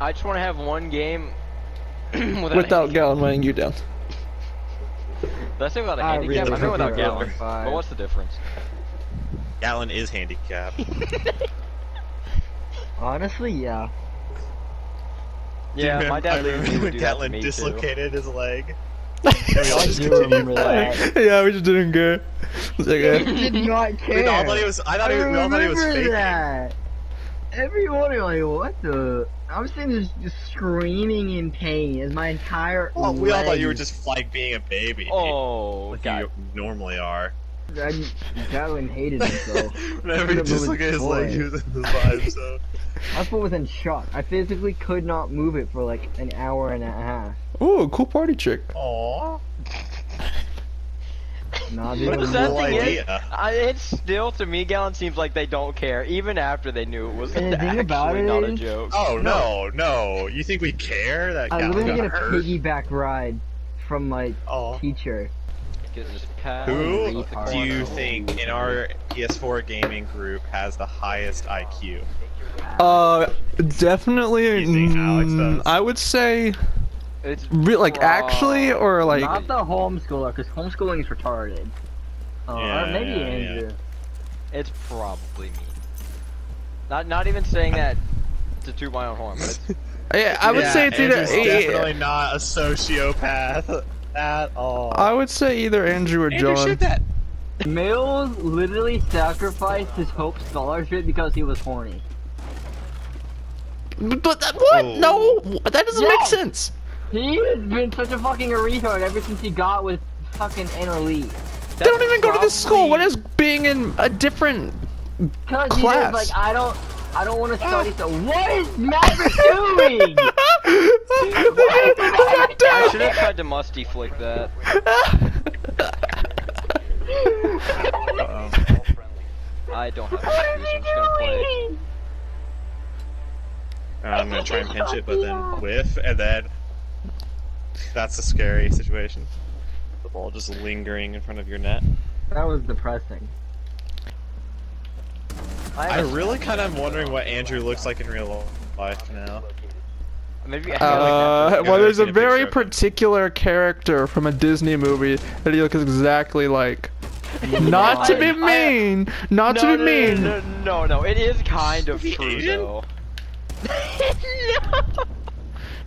I just want to have one game without, Without Gallon weighing you down. Did I say without a I handicap? really I meant hope without you're Gallon. But what's the difference? Gallon is handicapped. Honestly, yeah. Yeah, my dad I leaves remember me when do that to Gatlin me too. dislocated his leg. And we all just do continued remember that. yeah, we just didn't care. It's like, did not care. We all thought he was. I thought he, we all thought he was remember faking. that. Everyone like, what the? I was sitting just, just screaming in pain as my entire. Well, we all thought you were just like being a baby. Oh, like God. you normally are. I, Gatlin hated himself. Whenever he Couldn't move his his leg, foot. he was in the vibe. So I was put in shock. I physically could not move it for like an hour and a half. ooh, cool party trick. Aww. Nah, What dude, is that No thing is, idea. I, it's still to me, Gallon seems like they don't care, even after they knew it was And the actually about it not a joke. Oh no, no! You think we care that I Gallon literally got get a hurt? piggyback ride from my Aw. teacher. Get just passed Who do you think in our PS4 gaming group has the highest IQ? Uh, definitely. You Alex mm. I would say, It's re- like raw. actually, or like. Not the homeschooler, because homeschooling is retarded. Uh, Yeah, or maybe yeah, yeah. Andrew. It's probably me. Not not even saying that to toot my own horn, but it's Yeah, I would Yeah, say it's either. Andrew's eh, definitely not a sociopath at all. I would say either Andrew or Andrew, John. shoot that. Mills literally sacrificed his Hope Scholarship because he was horny. But that, what? Oh. No, that doesn't make sense. He has been such a fucking retard ever since he got with fucking Anna They don't even go to this school. What is being in a different? Cause he Class. was like, I don't, I don't want to study. So what is Maverick doing? I should have tried to musty flick that. Uh-oh. I don't have an excuse. I'm just gonna play. Uh, I'm gonna try and pinch it, but then whiff, and then that's a scary situation. The ball just lingering in front of your net. that was depressing. I, I really kind of am wondering what Andrew looks like in real life now. maybe Uh, well, there's a seen a picture very particular character from a Disney movie that he looks exactly like. Not to be mean, not to be mean. No, no, no, no, it is kind of He true though. No,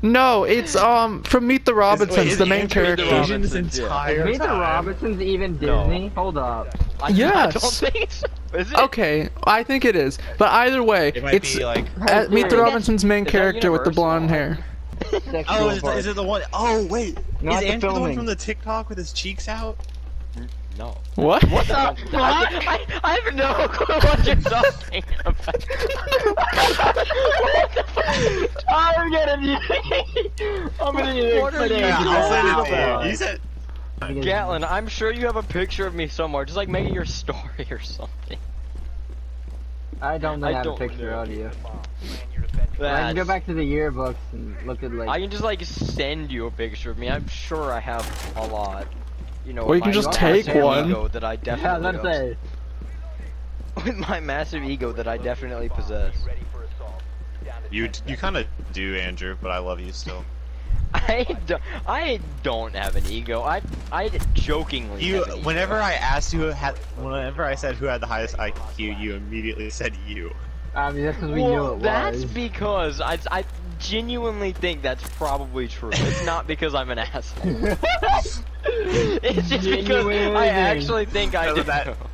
it's um from Meet the Robinsons, Wait, is the main character. Asian this Robinsons, entire Meet the? Robinsons even No. Disney? Hold up. I, I Yes. don't think so. Is it? Okay, I think it is, but either way, It might it's be like. uh, Meet the Robinsons' main character with the blonde hair. Oh, is it, part. is it the one oh wait, Not is the Andrew the one from the TikTok with his cheeks out? No. What? What the fuck? I, I, I have no clue what you're talking about. what the fuck? I'm gonna be. I'm gonna be What are you Yeah, I'll send it to you. You said Gatlin, I'm sure you have a picture of me somewhere. Just like make it your story or something. I don't know I how to don't picture know. of you. I can go back to the yearbooks and look at like. I can just like send you a picture of me. I'm sure I have a lot. You know, Or you can just take one. That I yeah, I was definitely about to say. with my massive ego that I definitely possess. you. You kind of do, Andrew, but I love you still. I don't, I don't have an ego. I I jokingly. You. have an ego. Whenever I asked you, who had, whenever I said who had the highest IQ, you immediately said you. I mean, that's because we well, knew it that's was. because I I genuinely think that's probably true. It's not because I'm an asshole. it's just because I actually think I So do. that-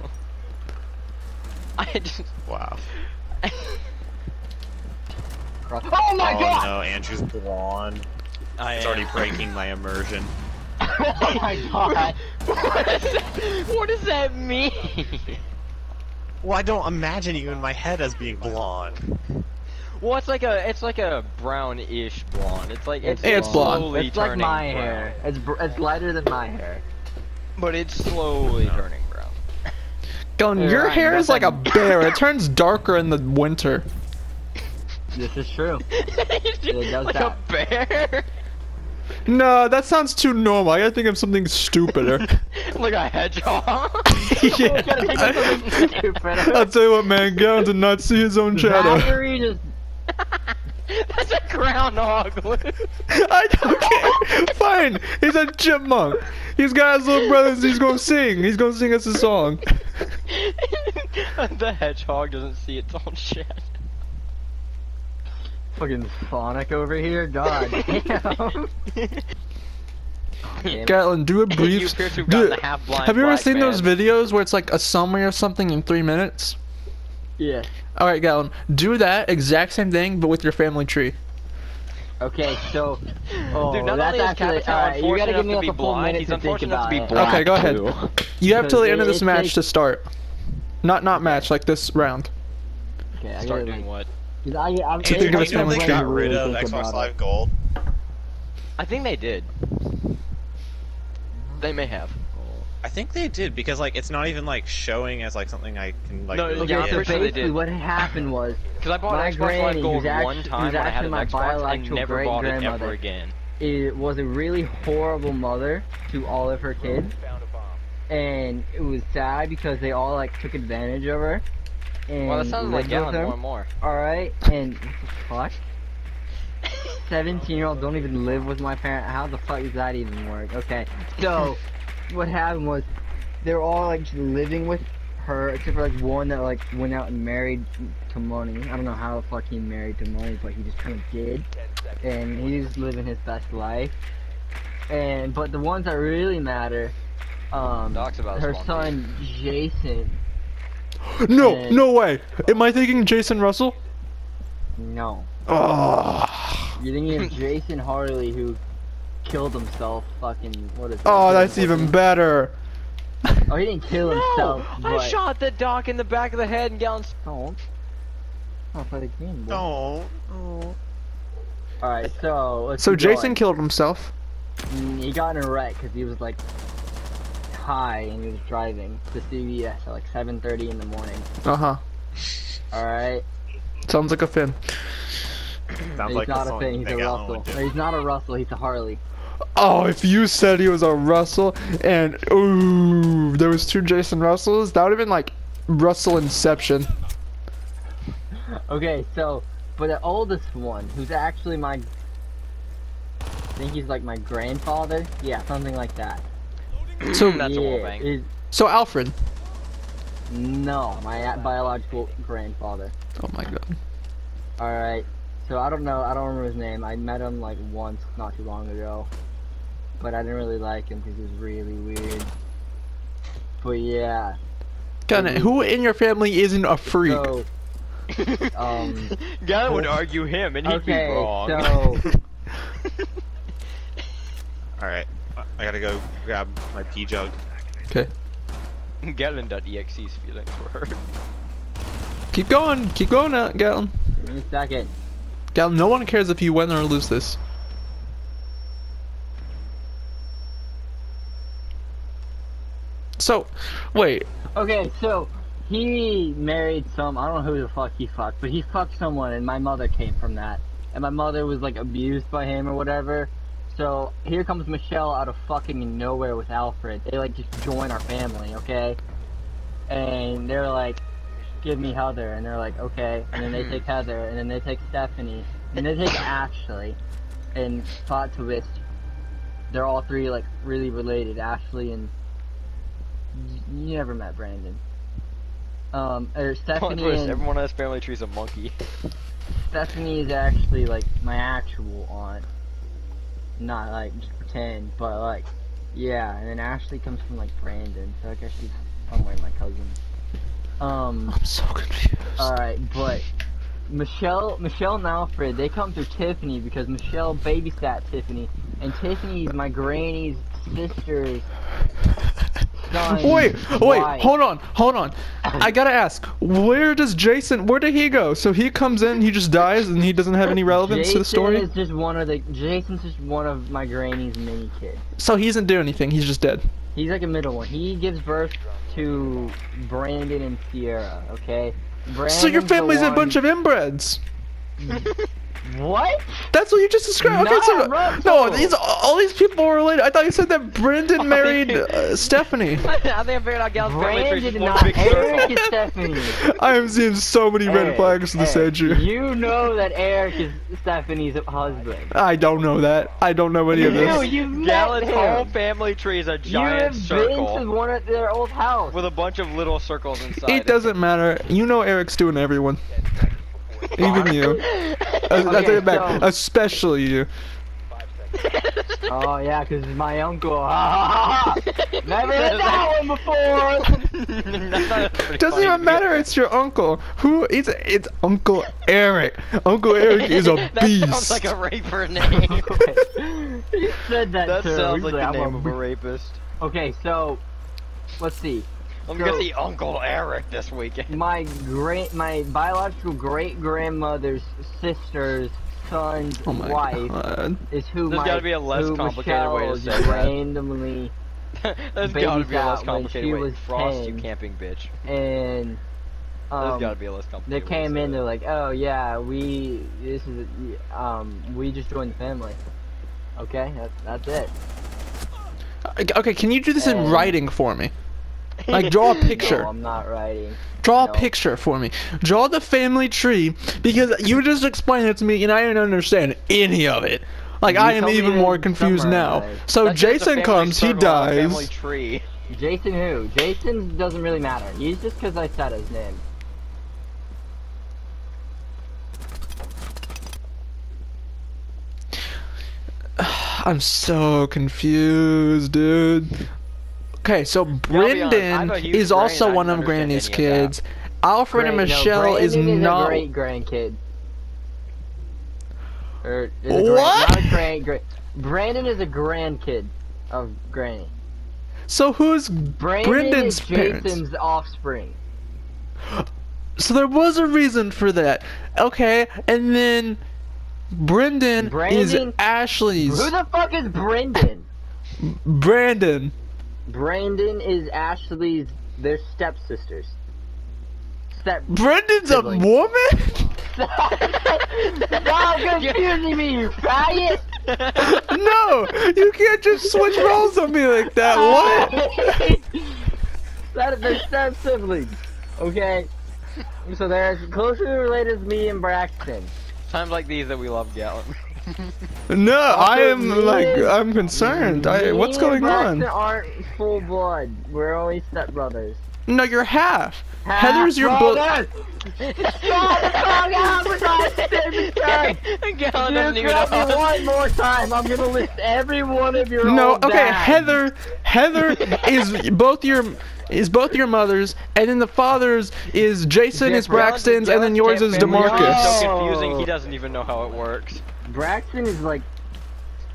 I just. Wow. oh my oh god! no, Andrew's blonde. I It's am. already breaking my immersion. oh my god! what, does that, what does that mean? Well, I don't imagine you in my head as being blonde. Well, it's like a it's like a brownish blonde. It's like it's, It's blonde. slowly It's like my brown. hair. It's br- it's lighter than my hair. but it's slowly turning brown. Going, Yeah, your Ryan, hair is like a bear. It turns darker in the winter. This is true. It does like that. a bear, No, that sounds too normal. I gotta think of something stupider. like a hedgehog. yeah. Gotta think of something stupid. I'll tell you what, man. Gavin did not see his own shadow. Zachary just That's a groundhog. I don't care. Fine. He's a chipmunk. He's got his little brothers. He's gonna sing. He's gonna sing us a song. the hedgehog doesn't see its own shit. Fucking Sonic over here. God damn. Damn. Gatlin, do a brief. appear to have do- gotten half-blind have you ever black seen those videos where it's like a summary or something in three minutes? Yeah. All right, Galen, do that exact same thing, but with your family tree. Okay, so. Oh, Dude, not that's actually. Alright, you gotta unfortunate give me like a full minute he's to think about to be it. Okay, go ahead. You have till the end of Because this match takes- to start. Not not match like this round. Okay, I Start gotta, doing like, what? 'cause I, I'm, Do you think of takes family they tree? a got rid of Xbox Live. Gold. I think they did. They may have. I think they did because like it's not even like showing as like something I can like. No, really yeah, I'm so pretty sure they basically did. what happened was Because I bought My Xbox Live granny, Gold who's one time who's when I had actually an my Xbox. I biological never bought it ever great-grandmother. again. it was a really horrible mother to all of her kids, and it was sad because they all like took advantage of her. And Well, that sounds like lived Gallon more and more. All right, and what the fuck? Seventeen-year-olds don't even live with my parent. How the fuck does that even work? Okay, so what happened was they were all like living with her, except for like one that like went out and married to money. I don't know how the fuck he married to money, but he just kind of did, and he's living his best life. And but the ones that really matter, um, Talks about her monkey. son Jason. No, And- no way. Am I thinking Jason Russell? No. Oh, You're thinking of Jason Harley who killed himself fucking what is that? oh, that's even better. Oh he didn't kill No! himself, I shot the doc in the back of the head and Gallon. don't. I'll play the game. boy. Don't. Oh. Alright, so let's So Jason going. killed himself. Mm, he got in a wreck because he was like high and he was driving to CVS at like 7:30 in the morning. Uh huh. All right, Sounds like a Finn. Sounds he's like the not a song thing. He's a Russell. No, he's not a Russell. He's a Harley. Oh, if you said he was a Russell and ooh, there was two Jason Russells, that would have been like Russell Inception. Okay, so but the oldest one, who's actually my, I think he's like my grandfather. Yeah, something like that. So That's a yeah, wallbang. is so Alfred. no my biological grandfather. Oh my god. All right. So I don't know. I don't remember his name. I met him like once not too long ago, but I didn't really like him because he was really weird. But yeah. Kinda, who in your family isn't a freak? So um. Gallon would argue him, and he'd Okay. be wrong. So All right, I gotta go grab my pee jug. Okay. Gallon.exe's feelings were hurt. Keep going. Keep going, uh, Gallon. give me a second. Gallon, no one cares if you win or lose this. So, wait. Okay, so he married some. I don't know who the fuck he fucked, but he fucked someone, and my mother came from that. And my mother was like abused by him or whatever. So here comes Michelle out of fucking nowhere with Alfred. They like just join our family, okay? And they're like, "Give me Heather," and they're like, "Okay." And then they take Heather, and then they take Stephanie, and they take Ashley. And plot twist, they're all three like really related. Ashley and you never met Brandon. Um, or Stephanie twist, and everyone in his family tree's a monkey. Stephanie is actually like my actual aunt. Not like just pretend, but like yeah. And then Ashley comes from like Brandon, so I guess she's somewhere my cousin. Um. I'm so confused. All right, but Michelle, Michelle and Alfred, they come through Tiffany because Michelle babysat Tiffany, and Tiffany's my granny's sister's son. Wait, wait, hold on, hold on. I gotta ask, where does Jason, where did he go? So he comes in, he just dies, and he doesn't have any relevance Jason to the story? Jason is just one of the. Jason's just one of my granny's mini kids. So he doesn't do anything, he's just dead. He's like a middle one. He gives birth to Brandon and Sierra. Okay. so your family's a bunch of inbreds. What? That's That's what you just described. Okay, so no, these all these people were related. I thought you said that Brendan married uh, Stephanie. I think I figured out Gal's family tree is Brandon, not big Eric is Stephanie. I am seeing so many red flags in this Eric, edge. You know that Eric is Stephanie's husband. I don't know that. I don't know any of You, this. you've met Galen's whole family tree is a You giant have been to circle one of their old house. with a bunch of little circles inside. It doesn't matter. You know Eric's doing everyone. Even you. Uh, I take it back. so- Especially you. Oh yeah, 'cause it's my uncle. Never heard that one before. Doesn't even matter. It's your uncle. Who? It's it's Uncle Eric. Uncle Eric is a that beast. sounds like a raper name. you said that, that too. sounds He's like the I'm name of a b- rapist. Okay, so let's see. I'm So- gonna see Uncle Eric this weekend. My great, my biological great grandmother's sister's son's oh my wife god. is who There's my gotta be a less who complicated way to say just that. randomly There's gotta be a less complicated way. was Frost, you camping bitch. and there's gotta be a less they complicated way. came in. They're like, oh yeah, we this is um we just joined the family. Okay, that, that's it. Okay, can you do this in writing for me? Like draw a picture. No, I'm not writing. Draw No. a picture for me. Draw the family tree because you just explained it to me and I didn't understand any of it. Like You I am even more confused now. So That's Jason comes, he a Family dies. tree. Jason who? Jason doesn't really matter. He's just because I said his name. I'm so confused, dude. Okay, so honest, Brendan is brain, also one of Granny's any of that. kids. Alfred and Great- no, Michelle is not. a great grandkid. Or is a What? Grand, not a grand. Brandon is a grandkid of Granny. So who's Brandon Brendan's is parents? Jason's offspring. So there was a reason for that. Okay, and then Brendan, is Ashley's. Who the fuck is Brendan? Brandon. Brandon is Ashley's. Their stepsisters. Step. Brendan's a Sibling. woman? Stop confusing me, you faggot! no, you can't just switch roles on me like that. What? that they're step siblings. Okay. So they're as closely related as me and Braxton. Times like these that we love Galen. No, I am like I'm concerned. I, Me what's and going Braxton on? aren't full blood. We're only stepbrothers. No, you're half. Heather's your book. Half-brothers! Shut the fuck up with my stupid son! Galen doesn't You even grab me know. one more time, I'm gonna list every one of your No, old okay, dads. Heather. Heather is both your is both your mothers, and then the father's is Jason is Braxton's, and then yours is Family tree Demarcus. so confusing. He doesn't even know how it works. Braxton is like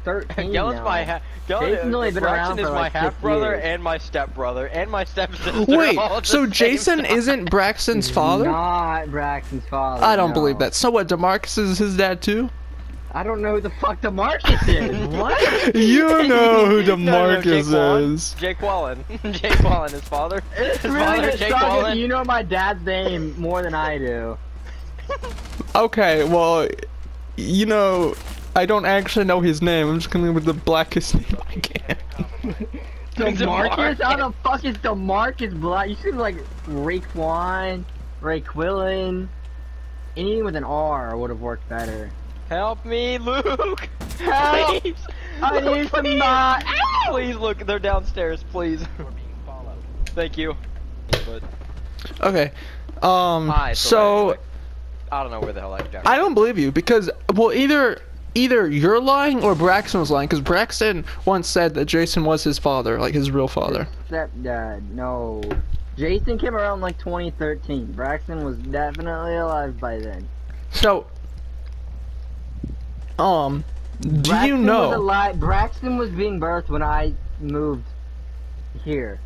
13 Galen's now. my ha- Galen, Jason's uh, only been Braxton around is for my like half brother years. and my step brother and my stepsister. Wait, all at the so Jason time. isn't Braxton's father? Not Braxton's father. I don't no. believe that. So what? Demarcus is his dad too? I don't know who the fuck DeMarcus is. what? You know who No, no, Jake Demarcus Wallen. is. Jake Wallen. Jake Wallen, his father. It's his really father, Jake suck Wallen. you know my dad's name more than I do. Okay, well, you know, I don't actually know his name. I'm just going with the blackest name I can. DeMarcus? How the fuck is DeMarcus Black? You should like Raekwon, Raequillan. Anything with an R would have worked better. Help me, Luke. Help! Please. I Luke, need some please. knot. Please, look, they're downstairs, please. Thank you. But, Okay, um, hi, so I don't know where the hell I got. I don't believe you because well, either either you're lying or Braxton was lying because Braxton once said that Jason was his father, like his real father. Stepdad, no. Jason came around like 2013. Braxton was definitely alive by then. So, um, do Braxton you Was know? alive. Braxton was being birthed when I moved here.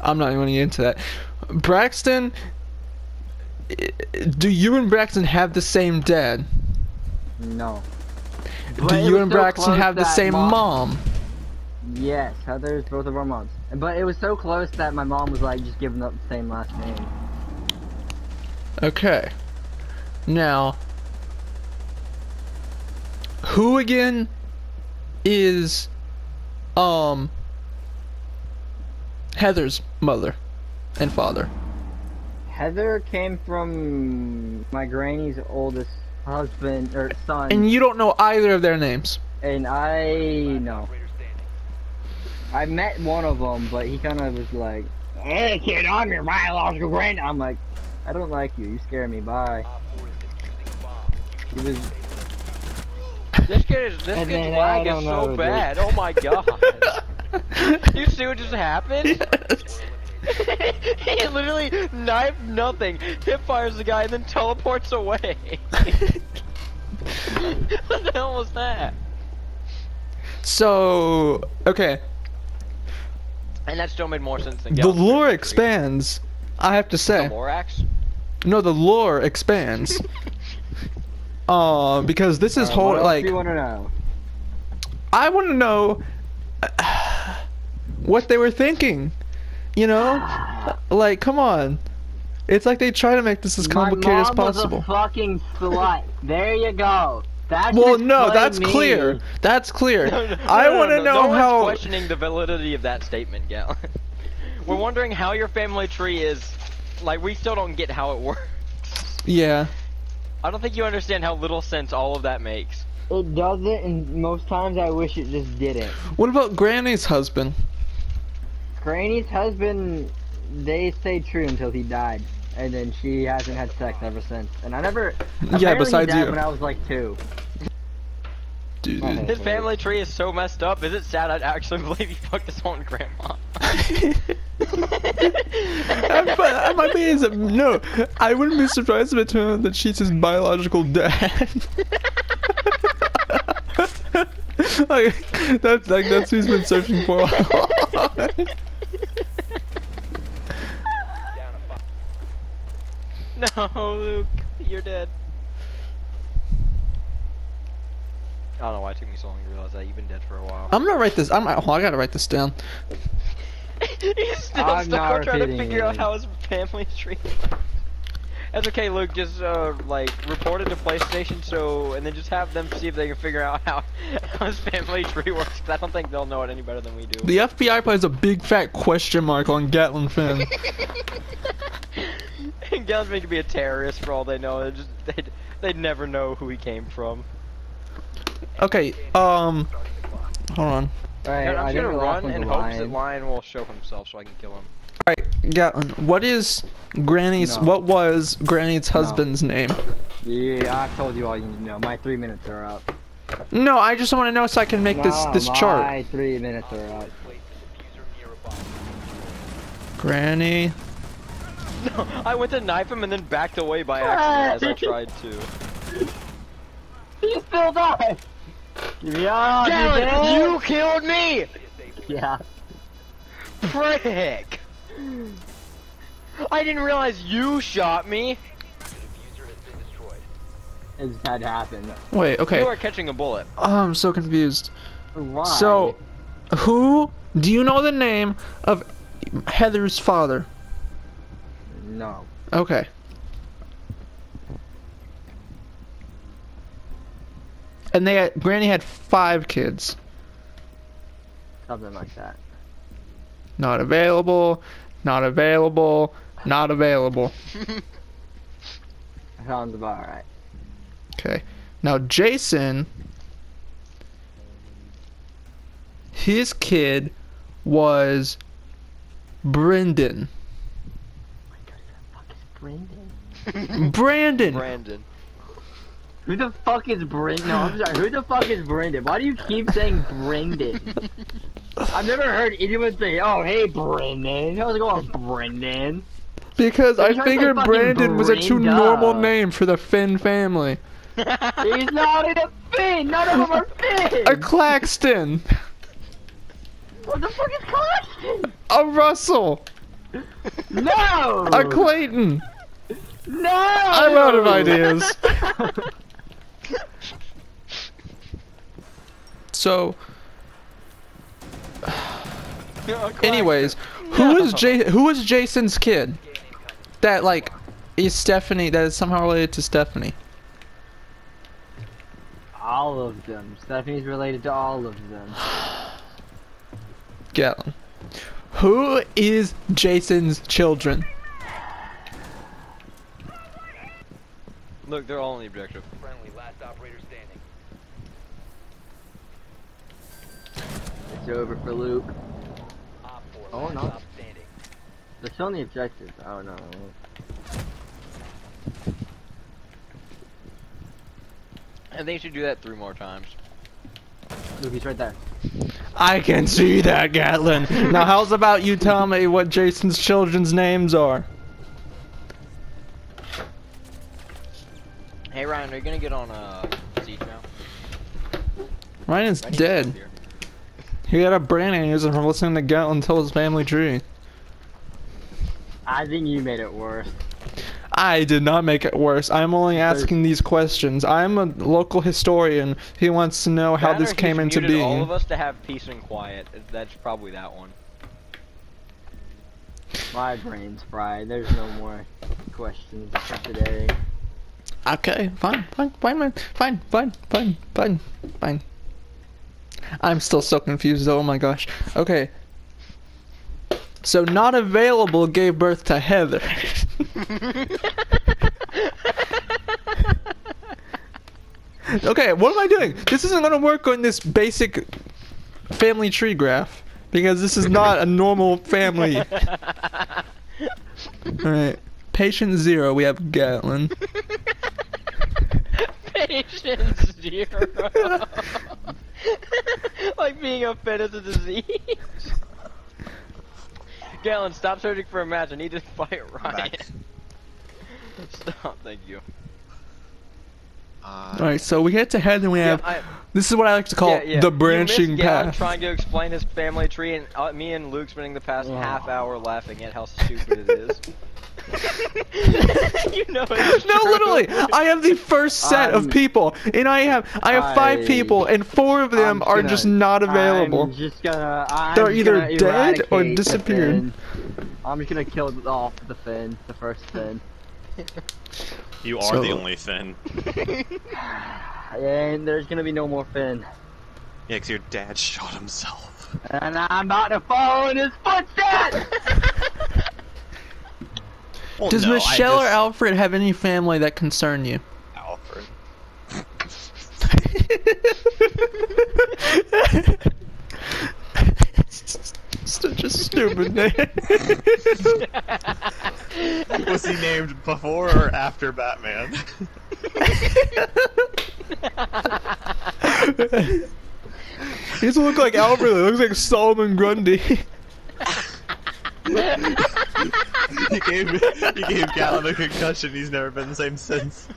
I'm not even going to get into that. Braxton, i- do you and Braxton have the same dad? No. Do But you and so Braxton have the same mom- mom? Yes, Heather's both of our moms. But it was so close that my mom was like just giving up the same last name. Okay. Now, who again is um Heather's mother and father? Heather came from my granny's oldest husband or son, And you don't know either of their names. and I know. I met one of them, but he kind of was like, "Hey, kid, I'm your biological grand." I'm like, "I don't like you. You scare me. Bye." He was This kid is this And kid's then I lag is so dude. bad. Oh my god. you see what just happened? He literally knifed nothing, hip fires the guy, and then teleports away. what the hell was that? So, okay, And that still made more sense than the Galaxy lore expands. I have to say. The say, Lorax? no, the lore expands. Uh, because this is Uh, whole what like do you want to know? I want to know what they were thinking. You know, like come on. It's like they try to make this as complicated my as mom possible. Was a fucking slut. there you go. That Well, no, that's me. clear. That's clear. No, no, I no, no, want to no, know no one's how. questioning the validity of that statement, Gal. We're wondering how your family tree is. Like, we still don't get how it works. Yeah. I don't think you understand how little sense all of that makes. It doesn't, and most times I wish it just didn't. What about Granny's husband? Granny's husband, they stayed true until he died, and then she hasn't had sex ever since. And I never. Yeah, apparently he besides died you. When I was like two. Dude. Oh. His family tree is so messed up. Is it sad I'd actually believe he fucked his own grandma? I, but I might be as a, no. I wouldn't be surprised if it turned out that she's his biological dad. like that's like that's who he's been searching for. all along. No, Luke, you're dead. I don't know why it took me so long to realize that you've been dead for a while. I'm gonna write this. I'm. Oh, I gotta write this down. He's still I'm stuck not on trying to repeating figure out how his family tree. That's okay, Luke. Just uh, like report it to PlayStation, so and then just have them see if they can figure out how, how his family tree works. 'cause I don't think they'll know it any better than we do. The FBI plays a big fat question mark on Gatlin Finn. and Gatlin Finn could be a terrorist for all they know. They just they'd, they'd never know who he came from. Okay. Um. Hold on. Alright, I'm just think gonna run one's and hope that lion. Lion will show himself so I can kill him. Alright, Gatlin. What is Granny's? No. What was Granny's husband's name? Yeah, I've told you all you need to know. My three minutes are up. No, I just want to know so I can make this No, this my chart. three minutes are up. Granny. No, I went to knife him and then backed away by accident as I tried to. You still died! Yeah, Gallon, you you killed me! Yeah. Frick! I didn't realize you shot me. It just had to happen. Wait. Okay. You are catching a bullet. Oh, I'm so confused. Why? So, who do you know the name of Heather's father? No. Okay. And they had, Granny had five kids. Something like that. Not available. Not available. Not available. Sounds about right. Okay. Now Jason his kid was Brendan. Fuck is Brendan? Brandon. Brandon. Who the fuck is Brendan? No, I'm sorry. Who the fuck is Brendan? Why do you keep saying Brendan? I've never heard anyone say, "Oh, hey, Brendan." How's it going, oh, Brendan? Because I trying to say figured Brandon was a too normal name for the Finn family. He's not in a Finn. None of them are Finn. A Claxton. What the fuck is Claxton? A Russell. No. A Clayton. no. I'm out of ideas. So, anyways, who is J? Who is Jason's kid? That like is Stephanie? That is somehow related to Stephanie. All of them. Stephanie's related to all of them. Gatlin. Who is Jason's children? Look, they're all in the objective. Friendly, last operator standing. It's over for Luke. Oh, no. op standing. They're still on the objective. I don't know. I think you should do that three more times. Luke, he's right there. I can see that, Gatlin. now, how's about you tell me what Jason's children's names are? Hey Ryan, are you gonna get on uh, Siege now? Ryan's I need dead. He got a brain aneurysm from listening to Gatlin tell his family tree. I think you made it worse. I did not make it worse. I'm only asking these questions. I'm a local historian. He wants to know how Banner, this came into muted all of us to have peace and quiet. That's probably that one. My brain's fried. There's no more questions for today. Okay, fine, fine, fine, man. Fine, fine, fine, fine, fine. I'm still so confused though, oh my gosh. Okay. So not available gave birth to Heather. okay, what am I doing? This isn't gonna work on this basic family tree graph. Because this is not a normal family. Alright. Patient zero, we have Gatlin. Patience zero. like being a fit is a disease. Galen, stop searching for a match. I need to fight Ryan. Stop, thank you. Uh, Alright, so we head to head and we have I- this is what I like to call yeah, yeah. the You branching missed Galen path. trying to explain his family tree, and uh, me and Luke spending the past Oh. half hour laughing at how stupid it is. you know it's No, true. literally, I have the first set of I'm- people, and I have I have five people, and four of them I'm are gonna- just not available. I'm just gonna. I'm They're either gonna dead or disappeared. I'm just gonna kill off the Finn, the first Finn. you are So- the only Finn. And there's gonna be no more Finn. Yeah, 'cause your dad shot himself. And I'm about to follow in his footsteps! Well, Does no, I Michelle or Alfred have any family that concern you? Alfred. Such a stupid name. Was he named before or after Batman? he doesn't look like Alfred. He looks like Solomon Grundy. he gave he gave Gatlin a concussion. He's never been the same since.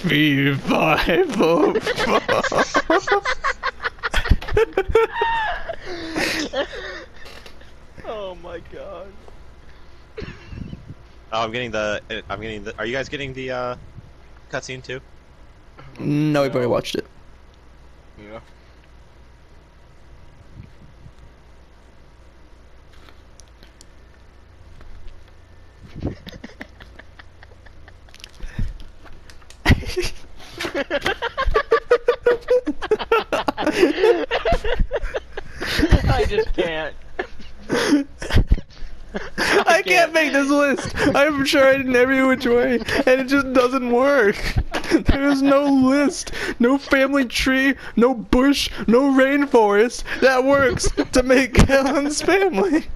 Three, five, four, four. Oh my god. Oh, I'm getting the. I'm getting the. Are you guys getting the uh, cutscene too? no, we've already watched it. Yeah. I just can't. I can't make this list. I've tried in every which way, and it just doesn't work. There's no list, no family tree, no bush, no rainforest that works to make Helen's family.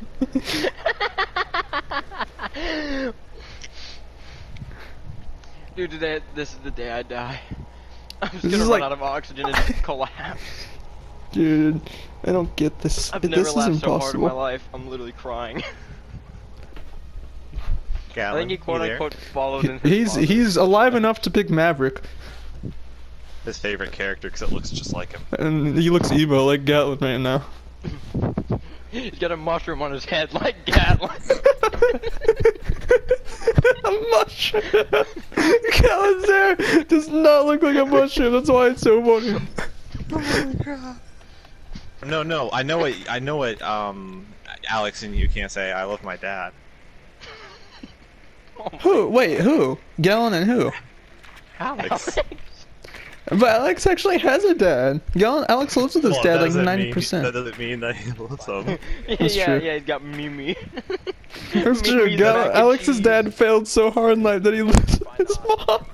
Dude, today, this is the day I die. I'm just This gonna run like- out of oxygen and collapse. Dude, I don't get this. I've this never is laughed so hard in my life. I'm literally crying. I Gatlin, think he quote you there? unquote followed in his He's father. he's alive enough to pick Maverick, His favorite character because it looks just like him. and he looks emo like Gatlin right now. He's got a mushroom on his head like Gatlin. a mushroom. Gatlin's hair does not look like a mushroom. That's why it's so funny. No, no, I know what I know what um Alex and you can't say I love my dad. Oh my Who? Wait, who? Gallon and who? Alex. But Alex actually has a dad. Gallon, Alex lives with his Well, dad like doesn't ninety mean- That doesn't mean that he loves him. That's yeah, true. yeah, he's got Mimi. That's true. Mimi's Gallon, mac and Alex's cheese. dad failed so hard in life that he lives with his mom.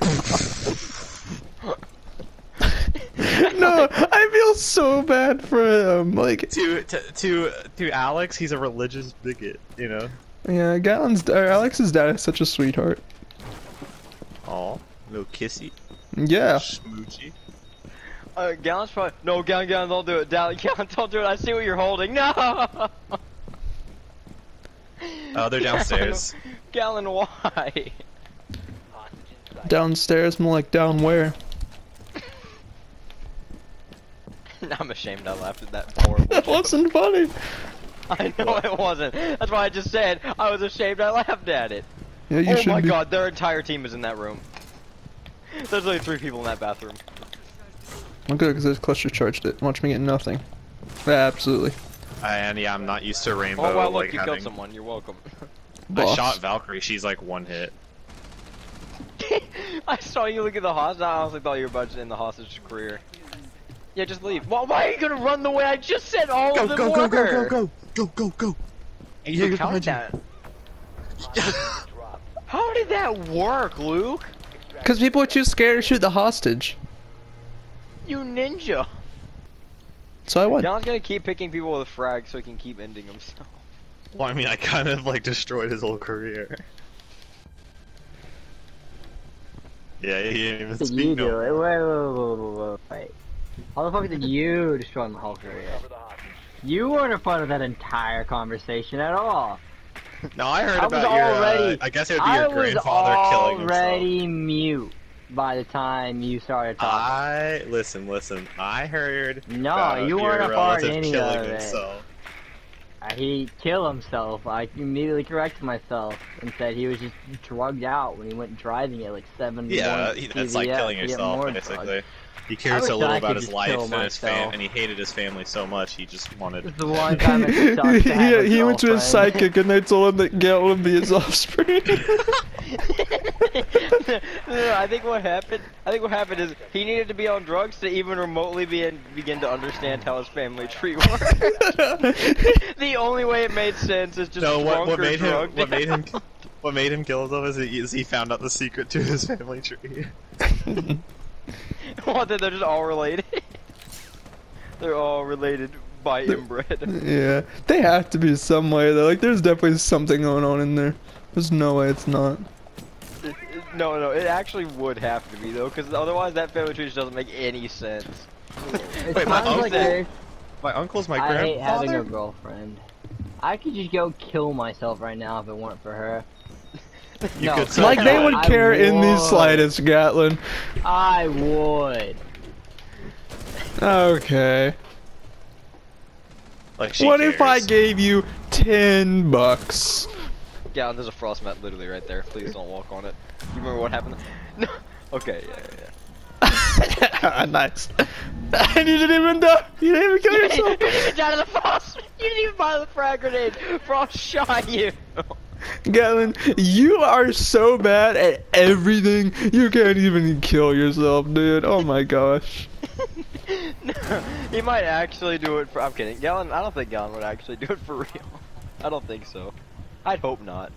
no, I feel so bad for him. Like, to, to to to Alex, he's a religious bigot. You know. yeah, Gallon's or uh, Alex's dad is such a sweetheart. Oh, little kissy, Yeah. smoochy. Uh, Gallon's probably no, Gallon, Gallon, don't do it. Gallon, Gallon, don't do it. I see what you're holding. No. Oh, they're downstairs. Gallon, why? Downstairs, more like down where? I'm ashamed I laughed at that horrible. That wasn't funny. I know it wasn't. That's why I just said I was ashamed I laughed at it. Yeah, you oh should my be. god, their entire team is in that room. There's only three people in that bathroom. I'm good because I just cluster charged it. Watch me get nothing. Yeah, absolutely. and yeah, I'm not used to rainbow. Oh wow, look, like you having... killed someone. You're welcome. I shot Valkyrie. She's like one hit. I saw you look at the hostage. I honestly thought you were about to end the hostage career. Yeah, just leave. Well, why are you gonna run the way I just said all Go of them go go go were? go go go go go. You Luke, counted that. How did that work, Luke? Because people are too scared to shoot the hostage. You ninja. So I won. John's gonna keep picking people with frags so he can keep ending himself. Well, I mean, I kind of like destroyed his whole career. Yeah, he didn't even What speak you no do it? Wait, wait, wait, wait, wait, wait. How the fuck did you destroy my whole career? Cover the hostage. You weren't a part of that entire conversation at all. No, I heard I about your. already- uh, I guess it would be I your was grandfather killing himself. already mute by the time you started talking. I listen, listen. I heard. No, you weren't your a part of any of it. himself. He killed himself. I immediately corrected myself and said he was just drugged out when he went driving at like seven. Yeah, one he- that's like killing to yourself, basically. drugs. He cared so little about his life and his fam, and he hated his family so much he just wanted. It's the one time it sucks to have yeah, he went to his psychic and they told him that Gail would be his offspring. no, I think what happened. I think what happened is he needed to be on drugs to even remotely be in, begin to understand how his family tree works. the only way it made sense is just No, what, what made him drugged what made him what made him kill himself is he, is he found out the secret to his family tree. what? That they're just all related. they're all related by inbred. yeah, they have to be some way though. Like, there's definitely something going on in there. There's no way it's not. It- it- no, no, it actually would have to be though, because otherwise that family tree just doesn't make any sense. It Wait, my sounds like uncle- My uncle's my I hate having a girlfriend. I could just go kill myself right now if it weren't for her. You no, could Like, they would I care in the would. slightest, Gatlin. I would. Okay. Like she What if I gave you 10 bucks? Yeah, there's a frost mat literally right there. Please don't walk on it. You remember what happened? No. Okay, yeah, yeah. Ah, nice. and you didn't even die. You didn't even kill You yourself. didn't even die to the frost. You didn't even buy the frag grenade. Frost shot you. Galen, you are so bad at everything. You can't even kill yourself, dude. Oh my gosh. no, he might actually do it for. I'm kidding. Gallon, I don't think Gallon would actually do it for real. I don't think so. I'd hope not.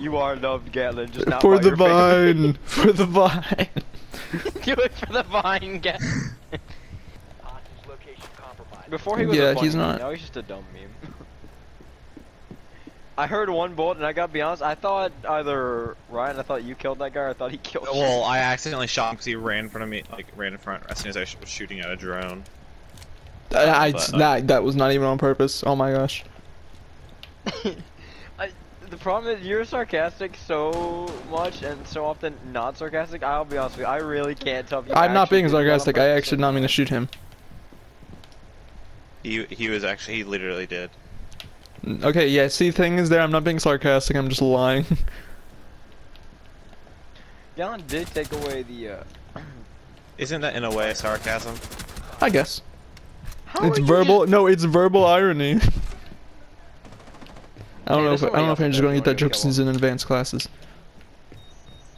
You are loved, Gatlin, just not For by the your family. vine. For the vine. do it for the vine, Gatlin. Hostage location compromised. Before he was Yeah, a funny he's meme, not. Now he's just a dumb meme. I heard one bullet, and I gotta be honest. I thought either Ryan, I thought you killed that guy, or I thought he killed. you. Well, I accidentally shot him because he ran in front of me, like ran in front as soon as I was shooting at a drone. I, I, But, uh, that, that was not even on purpose. Oh my gosh. I, the problem is you're sarcastic so much and so often not sarcastic. I'll be honest with you, I really can't tell if you. I'm not being did that on sarcastic. I actually did not mean to shoot him. He he was actually he literally did. Okay, yeah, see, thing is there, I'm not being sarcastic, I'm just lying. Gallon did take away the. Uh, Isn't that in a way sarcasm? I guess. How It's are you verbal. just- No, it's verbal irony. I don't Hey, know if I don't know if somebody I'm just gonna get that if joke wanna since in advanced classes.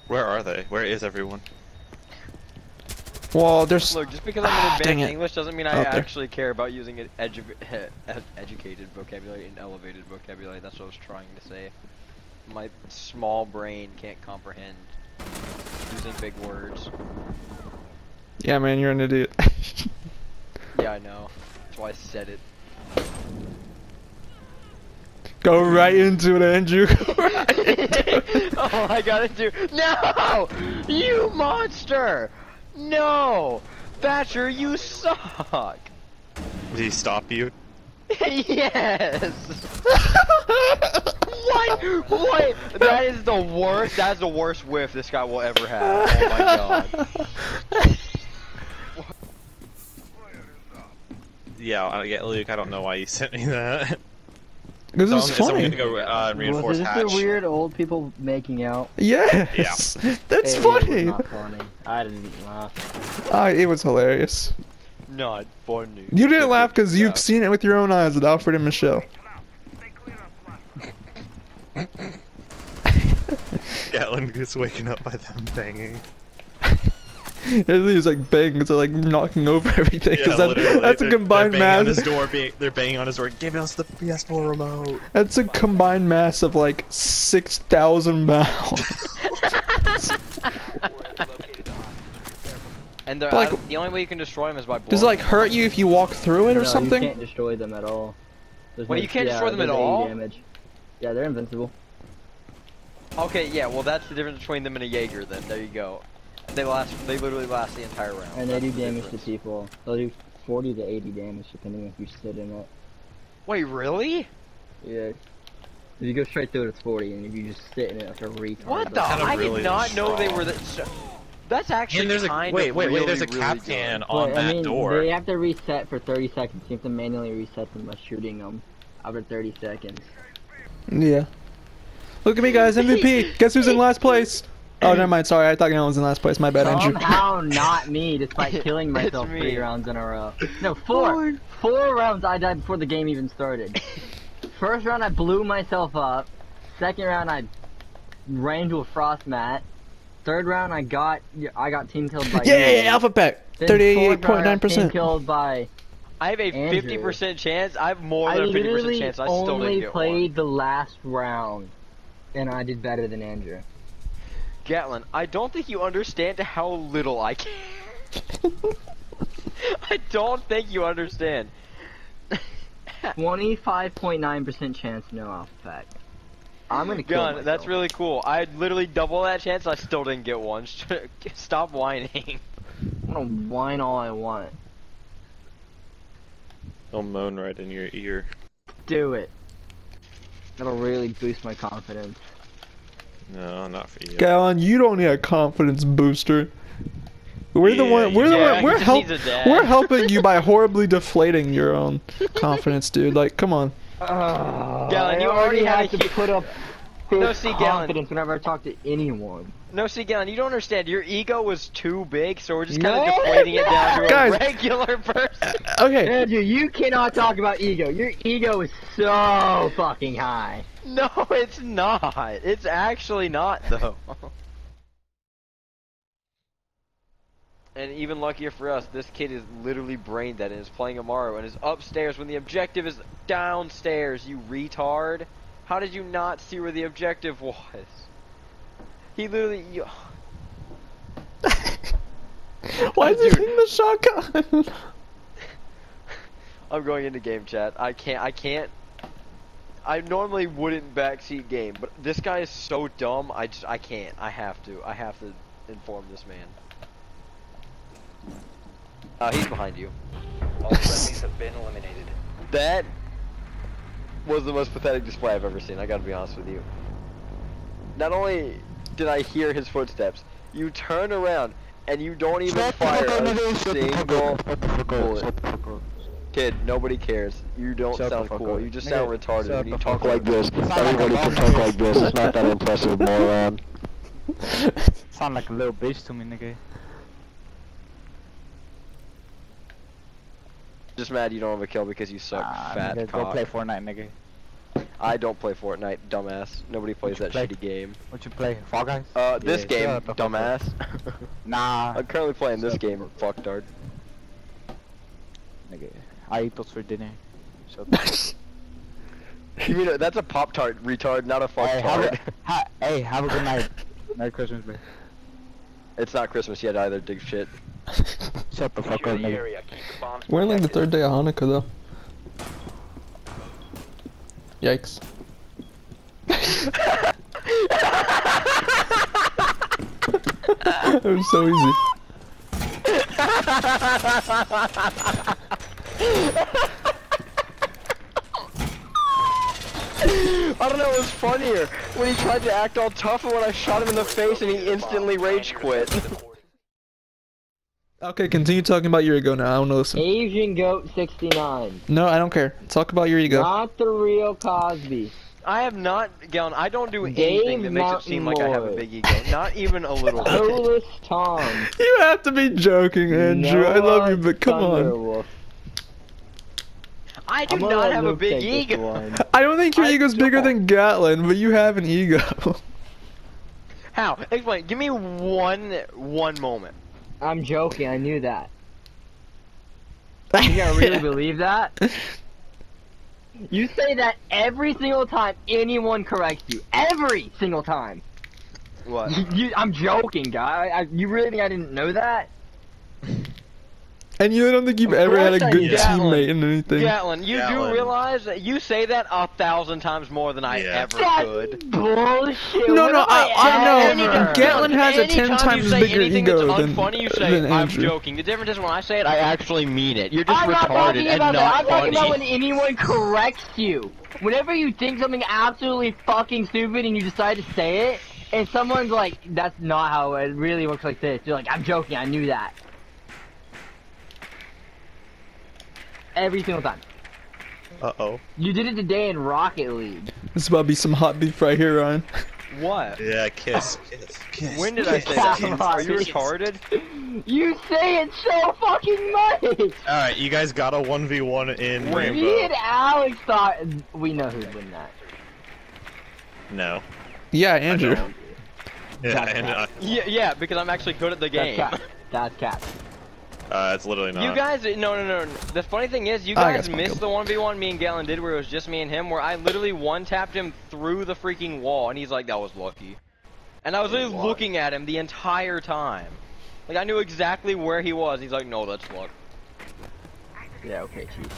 Where are they? Where is everyone? Well, there's Look, just because I'm in advanced. English doesn't mean I Out there. actually care about using an edu ed educated vocabulary and elevated vocabulary. That's what I was trying to say. My small brain can't comprehend using big words. yeah, man, you're an idiot. Yeah, I know. That's why I said it. Go right into it, Andrew. Go right into it. oh, I gotta do. No! You monster! No! Thatcher, you suck! Did he stop you? yes! What? What? That is the worst. That's the worst whiff this guy will ever have. Oh my god. Yeah, I Luke. I don't know why you sent me that. This So is I'm, I'm funny. gonna go uh, reinforce Was this hatch. the weird old people making out? Yes, that's It funny. was not funny. I didn't laugh. Ah, it was hilarious. Not funny. You didn't laugh because you've seen it with your own eyes with Alfred and Michelle. Gatlin gets waking up by them banging. He's like banging, so like knocking over everything. Yeah, that, literally. that's a They're- combined they're banging on mass. his door. Being, they're banging on his door. Give us the PS4 remote. That's a combined mass of like six thousand pounds. And they're, Like- I- the only way you can destroy them is by Does it like hurt you if you walk through it or no, something? you can't destroy them at all. There's Wait, no- you can't yeah, destroy them at all? Damage. Yeah, they're invincible. Okay, yeah, well that's the difference between them and a Jaeger then. There you go. They last, they literally last the entire round. And they That's do the damage to people. They'll do 40 to 80 damage depending if you sit in it. Wait, really? Yeah. If you go straight through it, it's 40, and if you just sit in it like a retard. What the? that's- kinda I really did not know they were that. So, that's actually And there's a kind wait, of wait, really, wait. There's a really captain good. on But, that I mean, door. They have to reset for 30 seconds. You have to manually reset them by shooting them after 30 seconds. Yeah. Look at me, guys, MVP. Guess who's in last place? Oh, never mind. Sorry, I thought Galen was in last place. My bad, Andrew. Somehow not me, despite killing myself three rounds in a row. No, four. Four rounds I died before the game even started. First round I blew myself up. Second round I ran into a frost mat. Third round I got I got team killed by Yeah, yeah, yeah, Alpha Pack. Then Thirty-eight fourth point round I nine got team percent. killed by I have a fifty percent chance. I have more than a fifty percent chance. I still didn't only played one. the last round, and I did better than Andrew. Gatlin, I don't think you understand how little I care. I don't think you understand. Twenty-five point nine percent chance no alpha pack. I'm gonna kill Gun, that's really cool. I literally double that chance. I still didn't get one. Stop whining. I'm gonna whine all I want. I'll moan right in your ear. Do it. That'll really boost my confidence. No, not for you. Galen, you don't need a confidence booster. We're the one. We're the one. We're just help. needs a dad. We're helping you by horribly deflating your own confidence, dude. Like, come on. Uh, Galen, you I already had have to hu- put up No, fake see, Galen. confidence whenever I talk to anyone. No, see, Galen, you don't understand. Your ego was too big, so we're just kind of No, deflating it down to a regular person. Uh, okay. Andrew, you cannot talk about ego. Your ego is so fucking high. No, it's not. It's actually not, though. and even luckier for us, this kid is literally brain dead and is playing Amaru and is upstairs when the objective is downstairs, you retard. How did you not see where the objective was? He literally. You... Why is he Dude. the shotgun? I'm going into game chat. I can't. I can't. I normally wouldn't backseat game, but this guy is so dumb. I just. I can't. I have to. I have to inform this man. Uh, he's behind you. All friendlies have been eliminated. That was the most pathetic display I've ever seen. I gotta be honest with you. Not only did I hear his footsteps, you turn around and you don't even fire a single bullet. Kid, nobody cares. You don't Shut sound cool. You just Nigga, sound retarded when you talk like this. Everybody can talk like this. It's not that impressive, moron. Sound like a little bitch to me, nigga. Just mad you don't have a kill because you suck, Ah, fat nigga, go play Fortnite, nigga. I don't play Fortnite, dumbass. Nobody plays that play? shitty game. What you play? Fall Guys? Uh, this Yeah, game, up. dumbass. Nah, I'm currently playing this game, fucktard. nigga. I eat those for dinner. Shut the You mean that's a pop tart, retard, not a hey, have a, ha, hey, have a good night. Merry Christmas, man. it's not Christmas yet either, dig shit. Shut the fuck up, nigga. area. Keep the bombs We're like the third day of Hanukkah though. Yikes. it was so easy. I don't know, it was funnier when he tried to act all tough and when I shot him in the face and he instantly rage quit. Okay, continue talking about your ego now. I want to listen. Asian Goat 69. No, I don't care. Talk about your ego. Not the real Cosby. I have not, Galen, I don't do Dave anything that makes it seem like I have a big ego. Not even a little bit. Coolest Tom. You have to be joking, Andrew. I love you, but come on. I do not let have a big ego. I don't think your I ego's bigger don't. than Gatlin, but you have an ego. How? Explain. Give me one, one moment. I'm joking, I knew that. You gotta really believe that? You say that every single time anyone corrects you. Every single time. What? You, you, I'm joking, guy. I, you really think I didn't know that? And you don't think you've Of ever had a good do. teammate in anything. Gatlin, you Gatlin. do realize that you say that a thousand times more than I Yeah. ever That's could. bullshit. No, no, have I- I know. ever- Gatlin has a 10 times bigger ego that's than- unfunny, you say, than I'm Andrew." joking. The difference is when I say it, I actually mean it. You're just I'm not retarded talking and about that. I'm talking about when anyone corrects you. Whenever you think something absolutely fucking stupid and you decide to say it, and someone's like, "That's not how it really works like this," you're like, "I'm joking. I knew that." Every single time. Uh oh. You did it today in Rocket League. This is about to be some hot beef right here, Ryan. What? Yeah, kiss, kiss, kiss. When did I say that? Come Are you kiss. retarded? You say it so fucking much. All right, you guys got a one v one in Wait. Me and Alex thought we know who'd win that. No. Yeah, Andrew. Yeah, That's and, uh, Yeah, yeah, because I'm actually good at the That's game. cat. That's cat. Uh, it's literally not. You guys, no, no, no. no. The funny thing is, you guys missed the 1v1 me and Galen did where it was just me and him, where I literally one tapped him through the freaking wall, and he's like, that was lucky. And I was literally Why? looking at him the entire time. Like, I knew exactly where he was. He's like, no, that's luck. Yeah, okay, chief.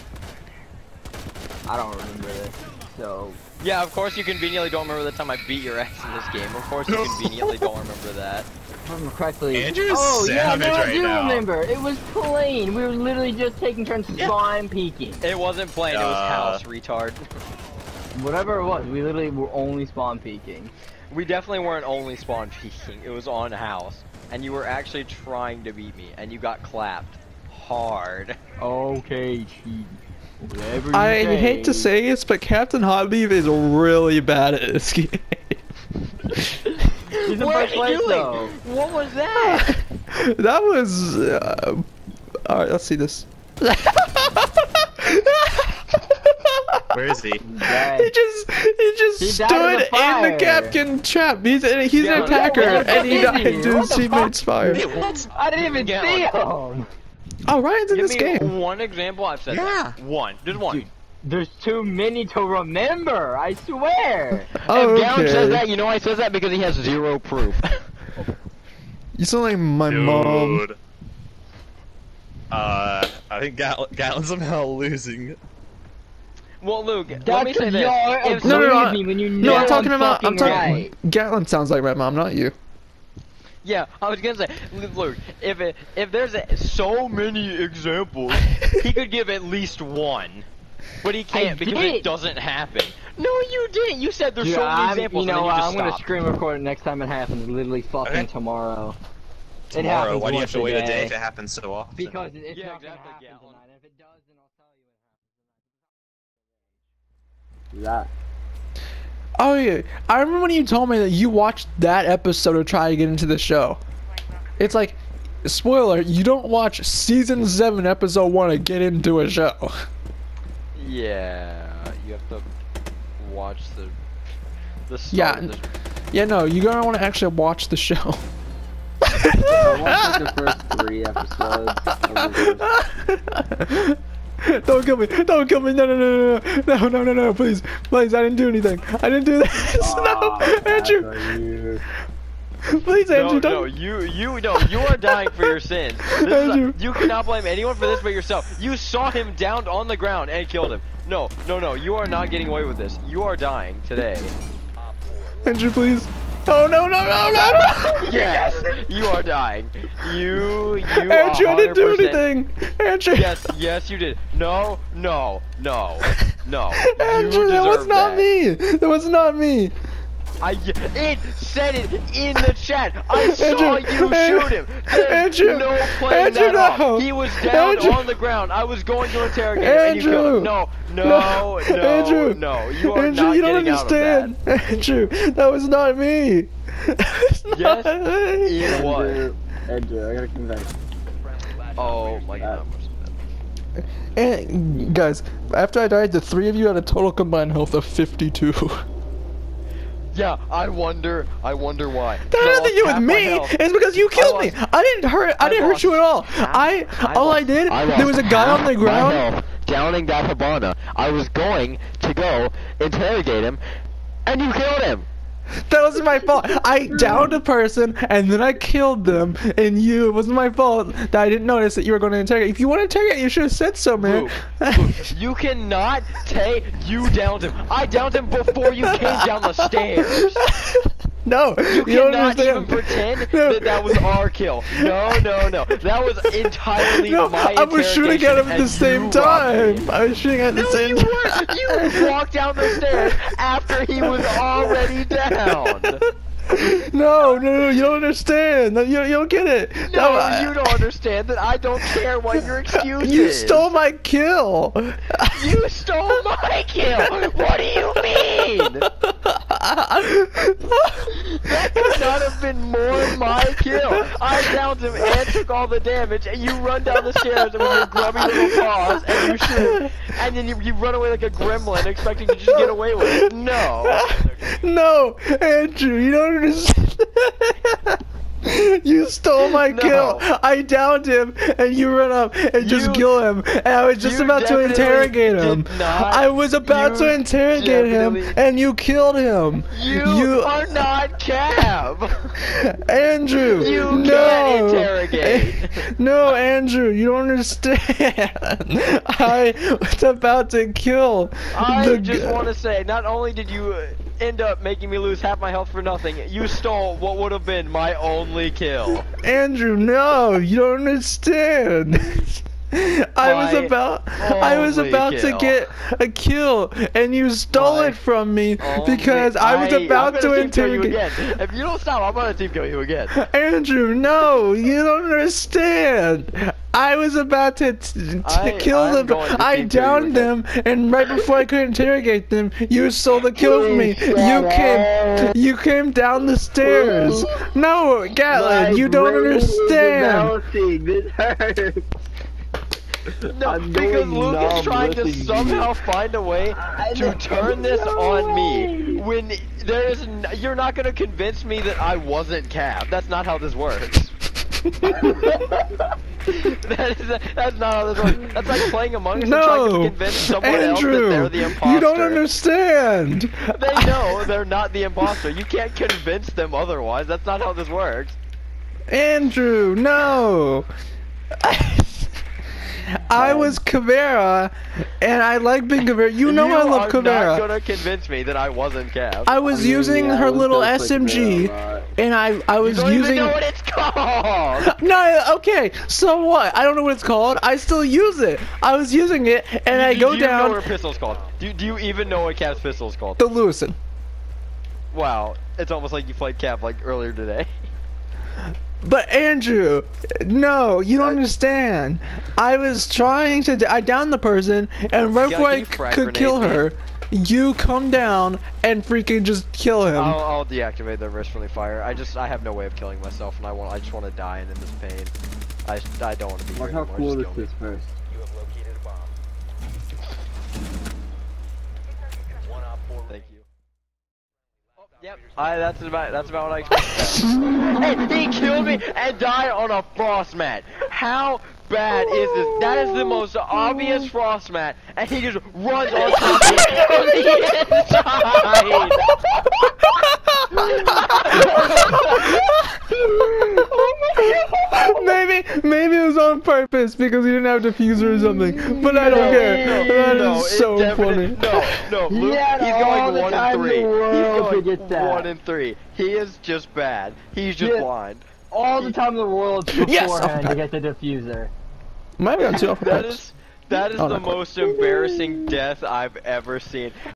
I don't remember this, so Yeah, of course you conveniently don't remember the time I beat your ass in this game. Of course you conveniently don't remember that. If I remember correctly. Andrew's oh yeah, no, savage I right do now. remember. It was plain. We were literally just taking turns spawn peeking. It wasn't playing, it was Uh. house, retard. Whatever it was, we literally were only spawn peeking. We definitely weren't only spawn peeking, it was on house. And you were actually trying to beat me, and you got clapped. Hard. Okay, chief. Whatever you I say. hate to say this, but Captain Hot Beef is really bad at this game. He's in What are first you place though. What was that? that was. Uh, Alright, let's see this. Where is he? Dead. He just he just He stood in the in fire. the Captain trap. He's he's Yeah, an attacker, what and he fuck died to his What the teammate's fire. what? I didn't even Yeah. see him. Oh, Ryan's in Give this me game. one example. I've said Yeah. that. One. Just one. Dude, There's too many to remember. I swear. Oh, if Galen says that, you know why he says that because he has zero proof. You sound like my mom. Dude. Uh, I think Gal- Galen's somehow losing. well, Luke, let me say 'cause this. If agree No, no, no, when you No, I'm talking about. I'm talking. right. Gatlin sounds like my mom, not you. Yeah, I was gonna say, Lu- Luke, if it, if there's a, so many examples, he could give at least one, but he can't because did. it doesn't happen. No, you didn't. You said there's Dude, so many I'm- examples, you know what? I'm just gonna stopped. screen record it next time it happens. Literally fucking Okay. tomorrow. It Tomorrow. happens Why do you have to wait a day day if it happens so often? Because it's Yeah, not gonna happen Galen. tonight. If it does, then I'll tell you it happened. That. Oh yeah, I remember when you told me that you watched that episode to try to get into the show. It's like, spoiler, you don't watch season 7, episode 1 to get into a show. Yeah, you have to watch the the start Yeah, of the Yeah, no, you're gonna want to actually watch the show. I watched like the first three episodes. Don't kill me! Don't kill me! No, no, no, no, no, no, no, no, no! Please, please! I didn't do anything. I didn't do this. no, Andrew! Please, Andrew! no, don't. no, you, you, no, you are dying for your sins. This is a- Andrew. you cannot blame anyone for this but yourself. You saw him down on the ground and killed him. No, no, no, you are not getting away with this. You are dying today. Andrew, please. Oh no, no, no, no, no! Yes, you are dying. You, you. Andrew, I didn't do anything. Andrew. Yes, yes, you did. No, no, no, no. Andrew, that was not that. me. That was not me. I it said it in the chat. I saw Andrew, you Andrew, shoot him. There's Andrew, no playing Andrew, that no. off. He was down Andrew. on the ground. I was going to interrogate him, and you killed Andrew. him. No, no, no, Andrew. no. You are Andrew, not you don't getting out of understand. Andrew, that was not me. It's not Yes, me. It was. Andrew, Andrew, I gotta confess. Oh my god. And guys, after I died, the three of you had a total combined health of 52. That Yeah, I wonder. I wonder why. had No, nothing to do with me. It's because you killed me. I didn't hurt. I, I didn't hurt you at all. I, I all I did. I There was a guy on the ground. downing that Habana. I was going to go interrogate him, and you killed him. That wasn't my fault. I downed a person and then I killed them. And you, it wasn't my fault that I didn't notice that you were going to interrogate. If you want to interrogate, you should have said so, man. Luke, Luke, you cannot take you downed him. I downed him before you came down the stairs. no, You, you, don't even pretend No. that that was our kill. No, no, no. That was entirely No, my I was shooting at him at the same you me. time. I was shooting at the No, same you time. weren't. You walked down the stairs after he was already down. No, no, no, you don't understand. No, you, you don't get it. No, I- you don't understand that I don't care what your excuse You is. stole my kill. You stole my kill. What do you mean? That could not have been more my kill. I downed him and took all the damage, and you run down the stairs with your grubby little paws, and you shoot, and then you, you run away like a gremlin, expecting to just get away with it. No. no, Andrew, you don't you stole my No. kill. I downed him, and you run up and just You- kill him. And I was just about to interrogate him. not. I was about You to interrogate him, and you killed him. You, are not Cab. Andrew. You no. interrogate. No, Andrew, you don't understand. I was about to kill. I just want to say, not only did you uh, end up making me lose half my health for nothing, you stole what would have been my only kill. Andrew, no, you don't understand. I was about I oh, was only about to get a kill and you stole My it from me oh, Only- because I was about to gonna team kill you interrogate again. If you don't stop, I'm gonna team kill you again. Andrew, no, you don't understand. I was about to, t- I- kill them. I team kill you downed them, and right before I could interrogate them, you stole the kill from me. You came, you came down the stairs. No, Gatlin, you don't understand. This hurts. No, because Luke is trying to somehow you. find a way to turn this on me when there is you're not gonna convince me that I wasn't Cab. That's not how this works. that is, that's not how this works. That's like playing Among Us and trying to convince someone else that they're the imposter. you don't understand. They know they're not the imposter. You can't convince them otherwise. That's not how this works. Andrew, no. I um, was Caveira, and I like being Caveira. You know I love are not gonna convince me that I wasn't Cab. I was using Yeah, her was little SMG, and I I you was don't using. even know what it's called. No, okay. So what? I don't know what it's called. I still use it. I was using it, and I do, go do you know down what her pistol's called? Do, do you even know what Cap's pistol's called? the Luison. Wow, it's almost like you played Cap like earlier today. But Andrew, no, you don't I- understand. I was trying to. I downed the person, and right Yeah, before I could kill me? her, you come down and freaking just kill him. I'll, I'll deactivate the wrist friendly fire. I just I have no way of killing myself, and I want I just want to die and in this pain. I I don't want to be here Look how anymore. cool just this kill me. is first. You have located a bomb. One op four Thank you. Yep, I, that's about that's about what I expected. hey, he killed me and died on a frost mat. How bad is this? That is the most obvious frost mat, and he just runs on top of it from the inside. maybe, maybe it was on purpose because he didn't have diffuser or something. But I don't care. That no, is so definitely- funny. No, no, Luke, had he's going one and in three. to he's get going that. one and three. He is just bad. He's just Yeah. blind. All the time in the world beforehand I'm to get the diffuser. Might have got two off That is that is Oh, the quite. most embarrassing death I've ever seen.